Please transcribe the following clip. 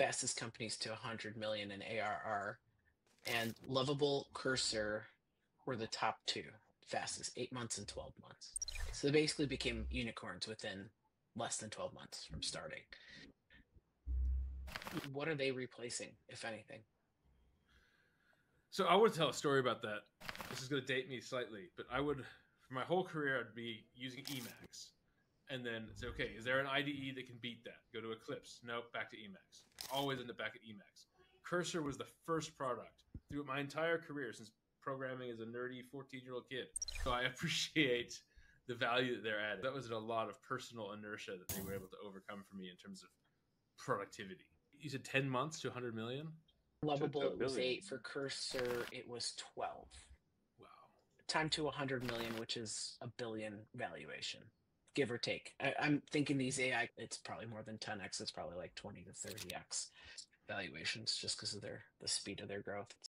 fastest companies to 100 million in ARR, and Lovable Cursor were the top two fastest, eight months and 12 months. So they basically became unicorns within less than 12 months from starting. What are they replacing, if anything? So I would tell a story about that. This is going to date me slightly, but I would, for my whole career, I'd be using Emacs, and then say, okay, is there an IDE that can beat that? Go to Eclipse. Nope, back to Emacs. Always end up back at Emacs. Cursor was the first product through my entire career since programming as a nerdy 14 year old kid. So I appreciate the value that they're adding. That was a lot of personal inertia that they were able to overcome for me in terms of productivity. You said 10 months to 100 million? Lovable it was eight. For Cursor, it was 12. Wow. Time to 100 million, which is a billion valuation, give or take. I, I'm thinking these AI, it's probably more than 10x. It's probably like 20 to 30x valuations just because of their the speed of their growth.